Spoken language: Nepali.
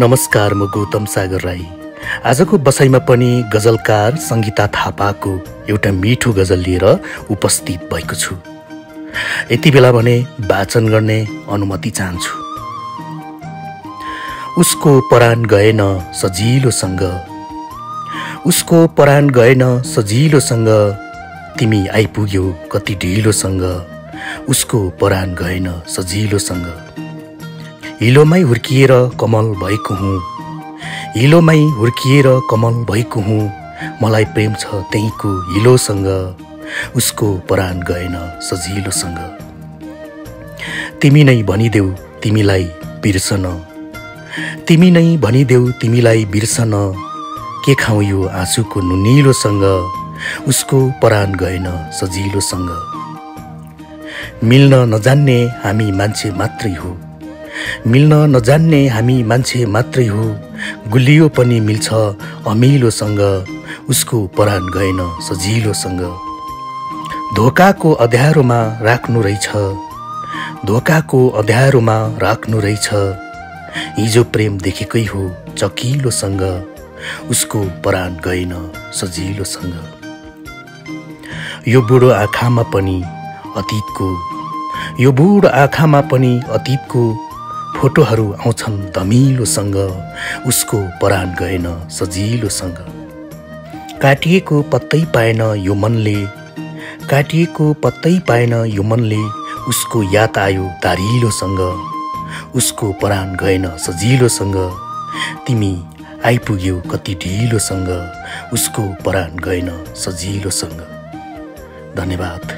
नमस्कार म गौतम सागर राई। आजको बसाइमा पनि गजलकार सङ्गीता थापाको एउटा मिठो गजल लिएर उपस्थित भएको छु। यति बेला भने वाचन गर्ने अनुमति चाहन्छु। उसको परान गएन सजिलोसँग। उसको परान गएन सजिलोसँग। तिमी आइपुग्यौ कति ढिलोसँग। उसको परान गएन सजिलोसँग। हिलोमै हुर्किएर कमल भएको हुँ। हिलोमै हुर्किएर कमल भएको हुँ। मलाई प्रेम छ त्यहीँको हिलोसँग। उसको परान गएन सजिलोसँग। तिमी नै भनिदेऊ तिमीलाई बिर्सन। तिमी नै भनिदेऊ तिमीलाई बिर्सन। के खाउँ यो आँसुको नुनिलोसँग? उसको परान गएन सजिलोसँग। मिल्न नजान्ने हामी मान्छे मात्रै हो। मिल्न नजान्ने हामी मान्छे मात्रै हो। गुलियो पनि मिल्छ अमिलोसँग। उसको परान गएन सजिलोसँग। धोकाको अध्यारोमा राख्नु रहेछ। धोकाको अध्यारोमा राख्नु रहेछ। हिजो प्रेम देखेकै हो चकिलोसँग। उसको परान गएन सजिलोसँग। यो बुढो आँखामा पनि अतीतको। यो बुढो आँखामा पनि अतीतको फोटोहरू आउँछन् धमिलोसँग उसको परान गएन सजिलोसँग। काटिएको पत्तै पाएन यो मनले काटिएको पत्तै पाएन यो मनले उसको याद आयो धारिलोसँग उसको परान गएन सजिलोसँग तिमी आइपुग्यौ कति ढिलोसँग उसको परान गएन सजिलोसँग। धन्यवाद।